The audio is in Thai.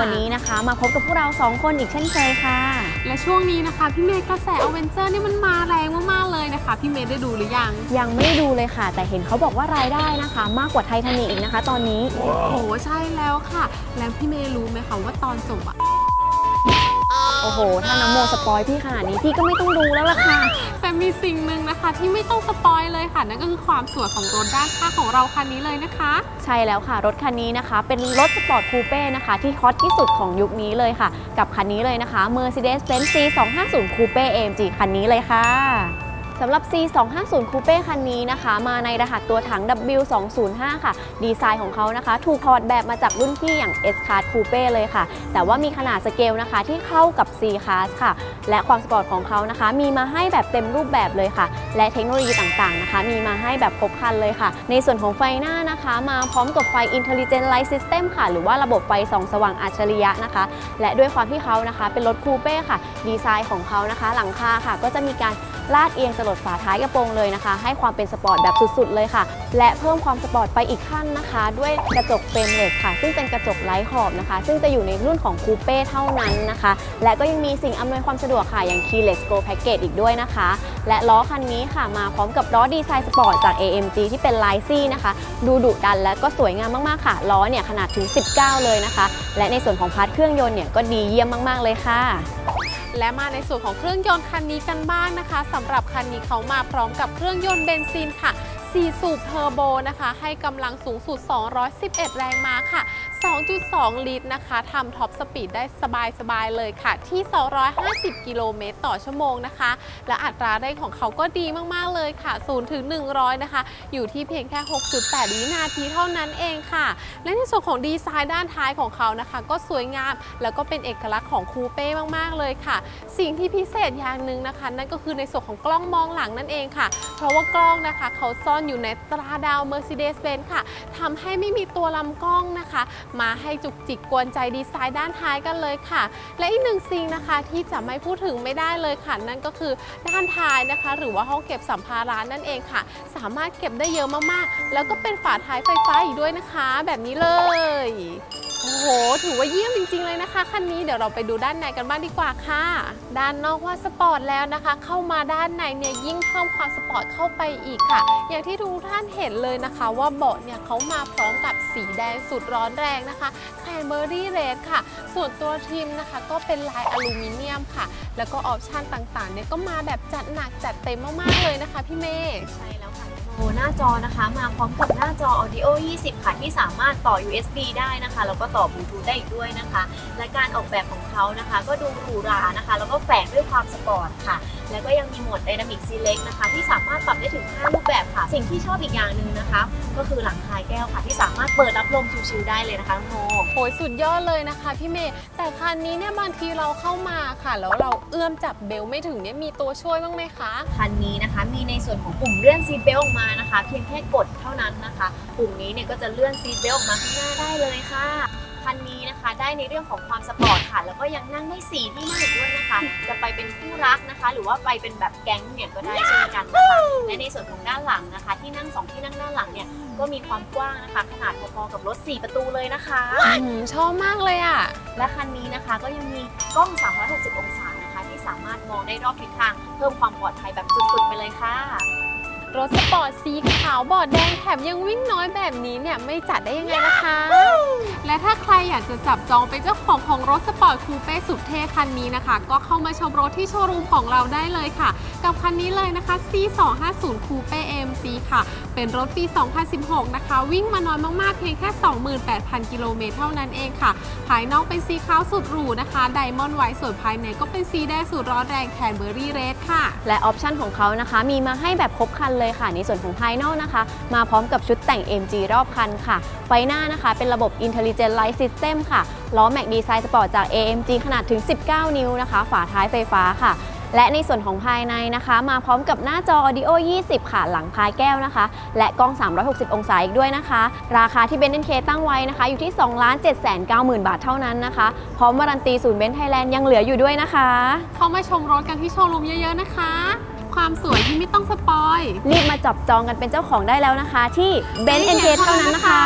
วันนี้นะคะ มาพบกับพวกเรา 2 คนอีกเช่นเคยค่ะ และช่วงนี้นะคะ พี่เมย์กระแสอเวนเจอร์นี่มันมาแรงมากๆเลยนะคะ พี่เมย์ได้ดูหรือยัง ยังไม่ได้ดูเลยค่ะ แต่เห็นเขาบอกว่ารายได้นะคะ มากกว่าไททานิกอีกนะคะ ตอนนี้ โอ้โหใช่แล้วค่ะ แล้วพี่เมย์รู้ไหมคะว่าตอนจบอะ โอ้โห ถ้าน้ำโม spoil พี่ขนาดนี้พี่ก็ไม่ต้องดูแล้วล่ะค่ะ แต่มีสิ่งหนึ่งนะคะที่ไม่ต้อง spoil เลยค่ะ นั่นก็คือความสวยของรถด้านข้างของเราคันนี้เลยนะคะ ใช่แล้วค่ะ รถคันนี้นะคะ เป็นรถสปอร์ตคูเป้นะคะ ที่ฮอตที่สุดของยุคนี้เลยค่ะ กับคันนี้เลยนะคะ Mercedes-Benz C250 Coupe AMG คันนี้เลยค่ะ สำหรับ C250 Coupe คันนี้นะคะ มาในรหัสตัวถัง W205 ค่ะ ดีไซน์ของเขานะคะ ถูกถอดแบบมาจากรุ่นพี่อย่าง S-Class Coupe เลยค่ะ แต่ว่ามีขนาดสเกลนะคะที่เข้ากับ C-Class ค่ะ และความสปอร์ตของเขานะคะ มีมาให้แบบเต็มรูปแบบเลยค่ะ และเทคโนโลยีต่างๆนะคะ มีมาให้แบบครบครันเลยค่ะ ในส่วนของไฟหน้านะคะ มาพร้อมกับไฟ Intelligent Light System ค่ะ หรือว่าระบบไฟส่องสว่างอัจฉริยะนะคะ และด้วยความที่เขานะคะ เป็นรถคูเป้ค่ะ ดีไซน์ของเขานะคะ หลังคาค่ะ ก็จะมีการลาดเอียงจรดฝาท้ายกระโปรงเลยนะคะ ให้ความเป็นสปอร์ตแบบสุดๆเลยค่ะ และเพิ่มความสปอร์ตไปอีกขั้นนะคะ ด้วยกระจก frameless ค่ะ ซึ่งเป็นกระจกไร้ขอบนะคะ ซึ่งจะอยู่ในรุ่นของคูเป้เท่านั้นนะคะ และก็ยังมีสิ่งอำนวยความสะดวกค่ะ อย่าง Keyless Go Package อีกด้วยนะคะ และล้อคันนี้ค่ะมาพร้อมกับล้อดีไซน์สปอร์ตจาก AMG ที่เป็นลายซี่นะคะ ดูดุดันและก็สวยงามมากๆค่ะล้อเนี่ยขนาดถึง 19 เลยนะคะ และในส่วนของ part เครื่องยนต์เนี่ยก็ดีเยี่ยมมากๆเลยค่ะ และมาในส่วนของเครื่องยนต์คันนี้กันบ้างนะคะสำหรับคันนี้เขามาพร้อมกับเครื่องยนต์เบนซินค่ะ4สูบเทอร์โบนะคะ ให้กำลังสูงสุด 211 แรงม้าค่ะ 2.2 ลิตรนะคะทำ top speed ได้สบายๆเลยค่ะ ที่ 250 กิโลเมตรต่อชั่วโมงนะคะ และอัตราเร่งของเขาก็ดีมากๆเลยค่ะ 0 ถึง 100 นะคะ อยู่ที่เพียงแค่ 6.8 วินาทีเท่านั้นเองค่ะ และในส่วนของดีไซน์ด้านท้ายของเขานะคะ ก็สวยงาม แล้วก็เป็นเอกลักษณ์ของคูเป้มากๆเลยค่ะ สิ่งที่พิเศษอย่างหนึ่งนะคะ นั่นก็คือในส่วนของกล้องมองหลังนั่นเองค่ะ เพราะว่ากล้องนะคะ เขาซ่อนอยู่ในตราดาว Mercedes-Benz ค่ะทำให้ไม่มีตัวลำกล้องนะคะมาให้จุกจิกกวนใจดีไซน์ด้านท้ายกันเลยค่ะ และอีกหนึ่งสิ่งนะคะที่จะไม่พูดถึงไม่ได้เลยค่ะ นั่นก็คือด้านท้ายนะคะ หรือว่าห้องเก็บสัมภาระนั่นเองค่ะ สามารถเก็บได้เยอะมากๆ แล้วก็เป็นฝาท้ายไฟฟ้าอีกด้วยนะคะ แบบนี้เลยโอ้โห ถือว่าเยี่ยมจริง ๆ เลยนะคะคันนี้เดี๋ยวเราไปดูด้านในกันบ้างดีกว่าค่ะ ด้านนอกว่าสปอร์ตแล้วนะคะ เข้ามาด้านในเนี่ยยิ่งเพิ่มความสปอร์ตเข้าไปอีกค่ะ อย่างที่ทุกท่านเห็นเลยนะคะ ว่าเบาะเนี่ยเขามาพร้อมกับสีแดงสุดร้อนแรงนะคะ cranberry red ค่ะ ส่วนตัว trim นะคะ ก็เป็นลายอลูมิเนียมค่ะ แล้วก็ออปชันต่างๆเนี่ยก็มาแบบจัดหนักจัดเต็มมากๆเลยนะคะพี่เมย์ใช่แล้วค่ะโหน้าจอนะคะ มาพร้อมกับหน้าจอ Audio 20 ค่ะ ที่สามารถต่อ USB ได้นะคะ แล้วก็ต่อบลูทูธได้อีกด้วยนะคะ และการออกแบบของเขานะคะ ก็ดูหรูหรานะคะ แล้วก็แฝงด้วยความสปอร์ตค่ะ แล้วก็ยังมีโหมด Dynamic Select นะคะ ที่สามารถปรับได้ถึง 5 รูปแบบค่ะ สิ่งที่ชอบอีกอย่างหนึ่งนะคะ ก็คือหลังคาแก้วค่ะ ที่สามารถเปิดรับลมชิวๆได้เลยนะคะน้องโมโอ้ยสุดยอดเลยนะคะพี่เมย์แต่คันนี้เนี่ยบางทีเราเข้ามาค่ะ แล้วเราเอื้อมจับ belt ไม่ถึงเนี่ยมีตัวช่วยบ้างไหมคะคันนี้นะคะ มีในส่วนของปุ่มเลื่อน seat belt ออกมานะคะ เพียงแค่กดเท่านั้นนะคะ ปุ่มนี้เนี่ยก็จะเลื่อน seat belt ออกมาข้างหน้าได้เลยค่ะ คันนี้นะคะ ได้ในเรื่องของความสปอร์ตค่ะ แล้วก็ยังนั่งได้สี่ที่นั่งอีกด้วยนะคะ จะไปเป็นคู่รักนะคะ หรือว่าไปเป็นแบบแก๊งเนี่ยก็ได้เช่นกันนะคะและในส่วนของด้านหลังนะคะ ที่นั่งสองที่นั่งด้านหลังเนี่ยก็มีความกว้างนะคะ ขนาดพอๆกับรถ 4 ประตูเลยนะคะอืมชอบมากเลยอะ และคันนี้นะคะก็ยังมีกล้อง 360 องศานะคะ ที่สามารถมองได้รอบทิศทาง เพิ่มความปลอดภัยแบบสุดๆไปเลยค่ะ รถสปอร์ตสีขาวเบาะแดงแถมยังวิ่งน้อยแบบนี้เนี่ยไม่จัดได้ยังไงล่ะคะ และถ้าใครอยากจะจับจองเป็นเจ้าของของรถสปอร์ตคูเป้สุดเท่คันนี้นะคะ ก็เข้ามาชมรถที่โชว์รูมของเราได้เลยค่ะ กับคันนี้เลยนะคะ C250 Coupe AMG ค่ะ เป็นรถปี 2016 นะคะ วิ่งมาน้อยมากๆ เพียงแค่ 28,000 กิโลเมตรเท่านั้นเองค่ะ ภายนอกเป็นสีขาวสุดหรูนะคะ diamond white ส่วนภายในก็เป็นสีแดงสุดร้อนแรง cranberry red ค่ะ และออปชันของเขานะคะ มีมาให้แบบครบครันเลยค่ะ ในส่วนของภายนอกนะคะ มาพร้อมกับชุดแต่ง MG รอบคันค่ะ ไฟหน้านะคะ เป็นระบบ Intelligent Light System ค่ะ ล้อแม็กดีไซน์สปอร์ตจาก AMG ขนาดถึง 19 นิ้วนะคะ ฝาท้ายไฟฟ้าค่ะและในส่วนของภายในนะคะ มาพร้อมกับหน้าจอ Audio 20 ค่ะ หลังคาแก้วนะคะ และกล้อง 360 องศาอีกด้วยนะคะ ราคาที่เบนซ์เคตั้งไว้นะคะ อยู่ที่ 2 7 9 0 0 0 0 บาทเท่านั้นนะคะ พร้อม warranty ศูนย์เบนซ์ไทยแลนด์ยังเหลืออยู่ด้วยนะคะ เข้ามาชมรถกันที่โชว์รูมเยอะๆนะคะ ความสวยที่ไม่ต้อง spoil รีบมาจับจองกันเป็นเจ้าของได้แล้วนะคะ ที่เบนซ์เอ็นเเท่านั้นนะคะ